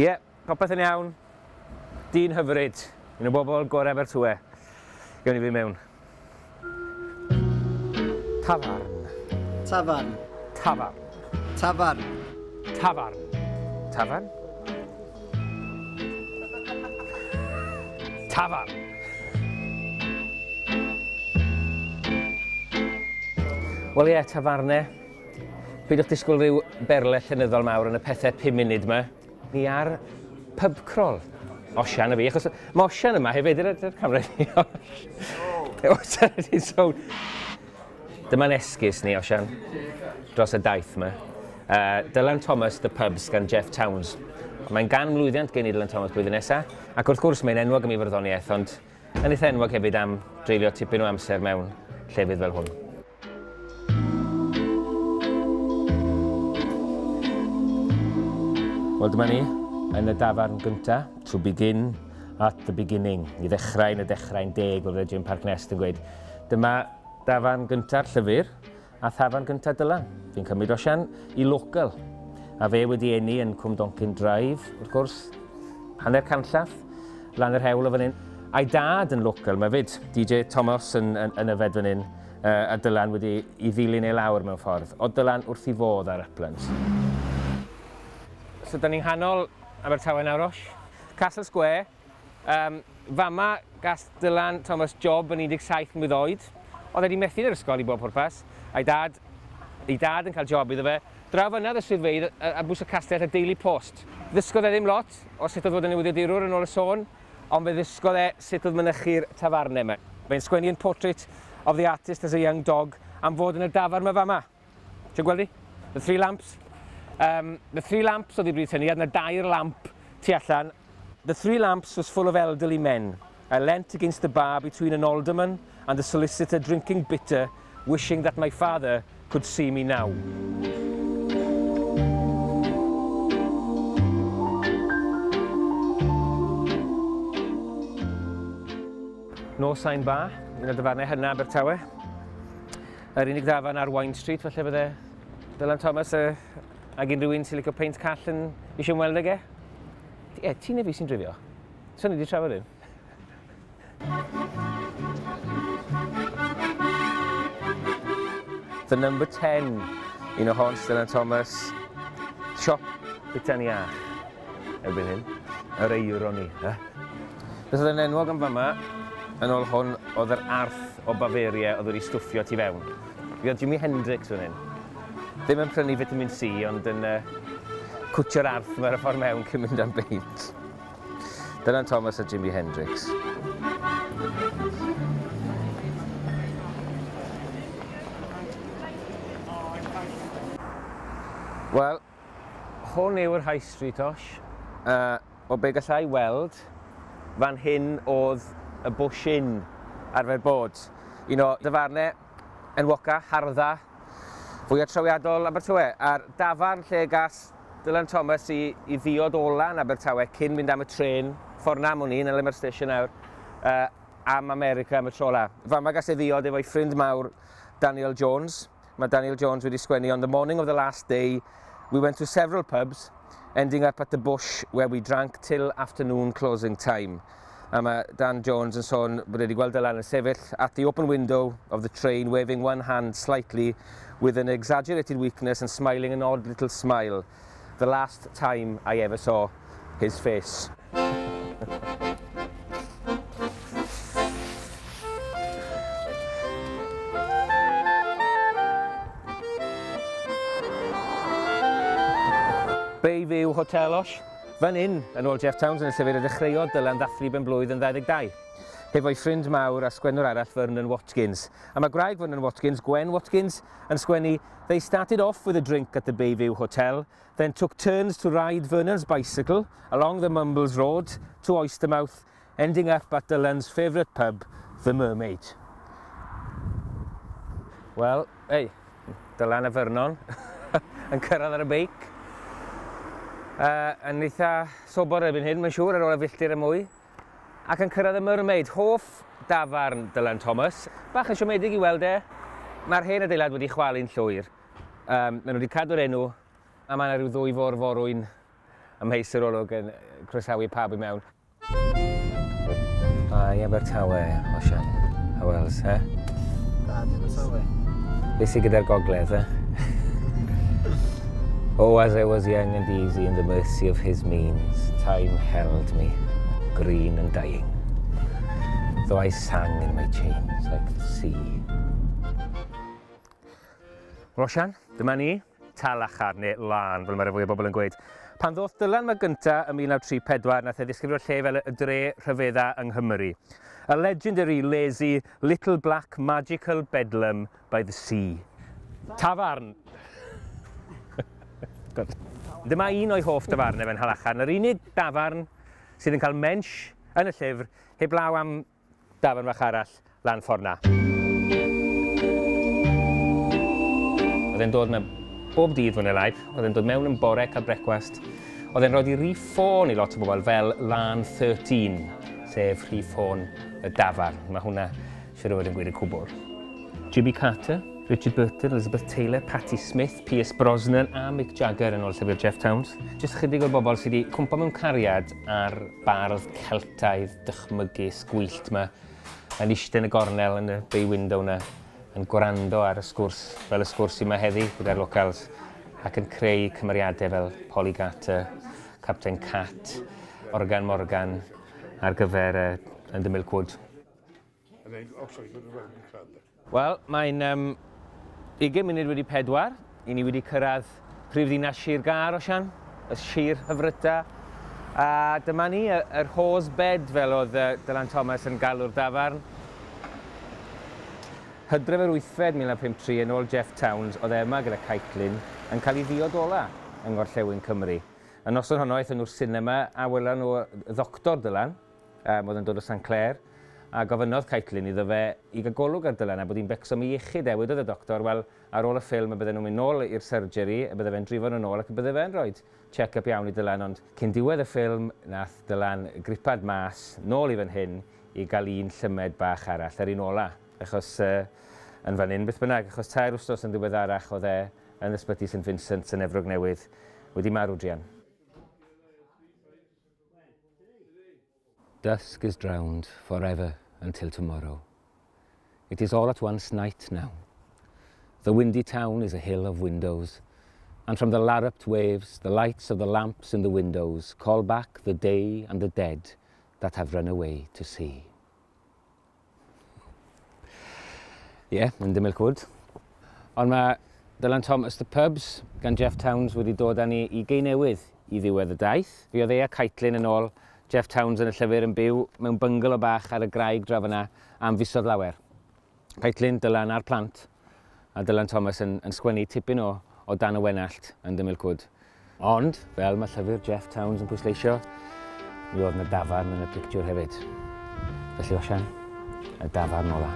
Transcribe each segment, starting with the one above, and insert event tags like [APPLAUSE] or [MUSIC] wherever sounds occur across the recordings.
Ie, yeah, popeth yn iawn. Dyn hyfryd. Un o bobl gorau Abertwe. Gawn ni fi mewn. Tafarn. Tafarn. Tafarn. Tafarn. Tafarn. Tafarn. Tafarn. Wel ie, tafarnau. Peidiwch disgwyl rhyw berle llenyddol mawr yn y pethau 5 munud yma ni ar pub crawl. Osian y fi, achos mae osian yma hefyd yr camera ni. [LAUGHS] Osian so, Dyma'n esgus ni, osian, dros y daith yma. Uh, Dylan Thomas, The Pubs, gan Jeff Towns. Mae'n gan mlwyddiant gen i Dylan Thomas blwyddyn nesaf, ac wrth gwrs mae'n enwog am ei fyrddoniaeth, ond yn eitha enwog hefyd am dreulio tipyn o amser mewn llefydd fel hwn. Wel dyma ni yn y dafarn gyntaf, to begin at the beginning. I ddechrau yn y dechrau'n deg, fel Jim Park Nest yn gweud. Dyma dafarn gyntaf'r llyfr a thafan gyntaf dylan. Fi'n cymryd osian i local. A fe wedi enni yn Cwm Doncyn Drive, wrth gwrs, hanner canllath, lan yr hewl o fan hyn. A'i dad yn local, mae fyd DJ Thomas yn, yn, yn yfed fan hyn, uh, a Dylan wedi i ddilyn ei lawr mewn ffordd. O Dylan wrth i fodd ar Uplands. So, da ni'n nghanol Abertawe na Roche. Castle Square. Um, fama gas Dylan Thomas Job yn 17 mlynedd oed. Oedd wedi methu yr ysgol i bob pwrpas. A'i dad, ei dad yn cael job iddo fe. Draw fyna y swyddfeidd a bwys y castell y Daily Post. Ddysgodd e ddim lot o sut oedd fod yn newyddiadurwr yn ôl y sôn, ond fe ddysgodd e sut oedd mynychu'r tafarnau yma. Fe'n sgwennu yn portrait of the artist as a young dog am fod yn y dafar yma fama. Ti'n gweld i? The Three Lamps. Um, the three lamps oedd i bryd hynny, a dair lamp tu allan. The three lamps was full of elderly men. I leant against the bar between an alderman and a solicitor drinking bitter, wishing that my father could see me now. No Sign Bar, un o dyfarnau hynna Abertawe. Yr unig ddafan ar Wine Street, falle bydde Dylan Thomas y, ac unrhyw un sy'n licio peint call yn eisiau ymweld ag e. Ie, ti'n neu fi sy'n drifio? So ni wedi trafod un. The number 10 un o hon Stella Thomas. Siop bita ni Iach erbyn hyn. Yr eiro ni. Eh? Beth oedd yn enwog yn fama, yn ôl hwn, oedd yr arth o Bavaria oedd wedi stwffio tu fewn. Fi oedd Jimi Hendrix fan hyn ddim yn prynu vitamin C, ond yn uh, cwtio'r arth mae'r ffordd mewn cyn mynd am beint. Dyna'n Thomas a Jimi Hendrix. Wel, hwn yw'r High Street Osh. Uh, o be gallai weld, fan hyn oedd y bwys un arfer bod. Un o dyfarnau enwoca, hardda, fwyaf trawiadol Abertawe. A'r dafarn lle gas Dylan Thomas i, i ddiod ola yn Abertawe cyn mynd am y tren, ffordd na mwyn ni, yn Elimar Station nawr, uh, am America am y trola. Fa mae gas ei ddiod efo'i ffrind mawr Daniel Jones. Mae Daniel Jones wedi sgwennu, on the morning of the last day, we went to several pubs, ending up at the bush where we drank till afternoon closing time. A mae Dan Jones yn sôn bod wedi gweld e Dylan yn sefyll at the open window of the train, waving one hand slightly with an exaggerated weakness and smiling an odd little smile. The last time I ever saw his face. Bayview Hotel Osh. Fan hyn, yn ôl Jeff Towns yn y llyfr y dechreuodd Dylan ddathlu ben blwydd yn 22, hefo'i ffrind mawr a sgwennwr arall Vernon Watkins. A mae Graig Vernon Watkins, Gwen Watkins, yn sgwennu They started off with a drink at the Bayview Hotel, then took turns to ride Vernon's bicycle along the Mumbles Road to Oystermouth, ending up at Dylan's favourite pub, The Mermaid. Wel, ei, Dylan a Vernon [LAUGHS] yn cyrraedd ar y beic Uh, yn eitha sobor erbyn hyn, mae'n siŵr ar ôl y filltir y mwy. Ac yn cyrraedd y Mermaid, hoff dafarn Dylan Thomas. Bach yn siomedig i weld e. Mae'r hen adeilad wedi chwalu'n llwyr. Um, maen nhw wedi cadw'r enw, a mae yna rhyw ddwy fôr forwyn ymheis yr olwg yn croesawu pab i mewn. A i Abertawe, Osian, a Wels, he? Da, dim yn sawe. Be sy'n gyda'r gogledd, he? Oh, as I was young and easy in the mercy of his means, time held me, green and dying. Though I sang in my chains, like the sea. Rosian, dyma ni, talachar neu lan, fel mae'r fwy o bobl yn gweud. Pan ddoth Dylan mae gynta ym 1934, nath e ddisgrifio'r lle fel y dre rhyfedda yng Nghymru. A legendary lazy little black magical bedlam by the sea. Tafarn, Good. Dyma un o'i hoff dyfarnau fe'n halachan. Yr unig dafarn sydd yn cael mensh yn y llyfr, heblaw am dafarn fach arall lan ffordd na. Oedd e'n dod mewn bob dydd fwn y lai, oedd e'n dod mewn yn bore cael brecwast, oedd e'n rhoddi rhif ffôn i lot o bobl fel lan 13, sef rhif ffôn y dafarn. Mae hwnna siarad yn gweud y cwbl. Jimmy Carter, Richard Burton, Elizabeth Taylor, Patti Smith, Pierce Brosnan a Mick Jagger yn ôl llyfr Jeff Towns. Jyst chydig o bobl sydd wedi cwmpa mewn cariad ar bardd celtaidd dychmygus gwyllt yma yn eistedd yn y gornel yn y bay window yna yn gwrando ar y sgwrs fel y sgwrs yma heddi gyda'r locals ac yn creu cymeriadau fel Polygata, Captain Cat, Organ Morgan ar gyfer uh, yn The Milkwood. Wel, mae'n um, 20 munud wedi pedwar, i ni wedi cyrraedd prifddinas Sir Gar o Sian, y Sir Hyfryta. A dyma ni, yr hos bed fel oedd Dylan Thomas yn galw'r dafarn. Hydref yr wythfed 1953 yn ôl Jeff Towns oedd e yma gyda Caitlin yn cael ei ddiod ola yng Ngorllewin Cymru. Yn noson honno aethon nhw'r sinema a welon nhw ddoctor Dylan, um, oedd yn dod o St Clair, a gofynodd Caitlin iddo fe i gael golwg ar Dylan a bod hi'n becso mi iechyd e. Wedodd y doctor, wel, ar ôl y ffilm, y bydden nhw'n mynd nôl i'r surgery, y bydde fe'n drifon yn ôl ac y bydde fe'n rhoi check-up iawn i Dylan, ond cyn diwedd y ffilm, nath Dylan gripad mas, nôl i fan hyn, i gael un llymed bach arall, ar un ola. Achos uh, yn fan hyn, beth bynnag, achos tair wstos yn ddiweddarach oedd e yn ysbyty St Vincent yn Efrog Newydd wedi marw drian. Dusk is drowned forever until tomorrow. It is all at once night now. The windy town is a hill of windows, and from the larruped waves, the lights of the lamps in the windows call back the day and the dead that have run away to sea. Ie, yeah, yn Dymilcwd. Ond mae Dylan Thomas The Pubs gan Jeff Towns wedi dod â ni i gei newydd i ddiwedd y daith. Fi oedd e a Caitlin yn ôl Jeff Towns yn y llyfr yn byw mewn byngl o bach ar y graig draf yna am fusodd lawer. Caitlin, Dylan a'r plant a Dylan Thomas yn, yn sgwennu tipyn o, o dan y wenallt yn Dymil Cwd. Ond, fel mae llyfr Jeff Towns yn pwysleisio, mi oedd yna dafarn yn y pictiwr hefyd. Felly Osian, y dafarn ola.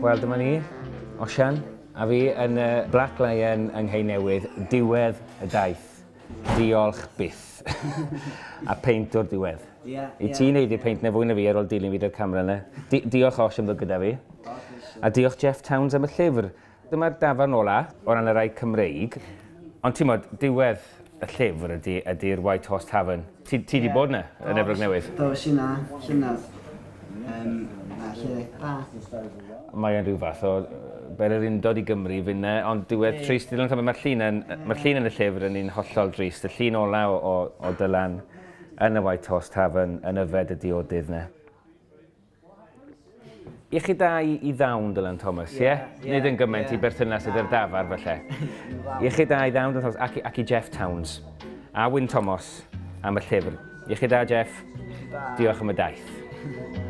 Wel, dyma ni, Osian, a fi yn y Black Lion yng Nghynewydd, diwedd y daith. Diolch byth. [LAUGHS] a peint o'r diwedd. Yeah, I yeah, ti wneud i'r peint neu fwy na fi ar ôl dilyn fi dy'r camera yna. Di diolch os am ddod gyda fi. A diolch Jeff Towns am y llyfr. Dyma'r dafarn ola o ran y rai Cymreig. Ond ti'n modd, diwedd y llyfr ydy'r ydy, White Horse Tavern. Ti ti yeah. di bod na yn Efrog Newydd? Do, si na, llynydd. Um, felly. Mae e'n rhyw fath o beryr un dod i Gymru fyna, ond diwedd yeah. trist. Dylan mae'r llun, yn, yeah. mae llun yn y llyfr yn un hollol drist. Y llun ola o, o, o Dylan yn y White Horse Tavern yn yfed y diodydd yna. I chi da i, i ddawn Dylan Thomas, ie? Yeah, yeah, Nid yn gymaint yeah. i berthynas ydy'r dafar felly. [LAUGHS] I chi da i ddawn Dylan Thomas ac, ac i Jeff Towns a Wyn Thomas am y llyfr. I chi da Jeff, diolch am y daith. [LAUGHS]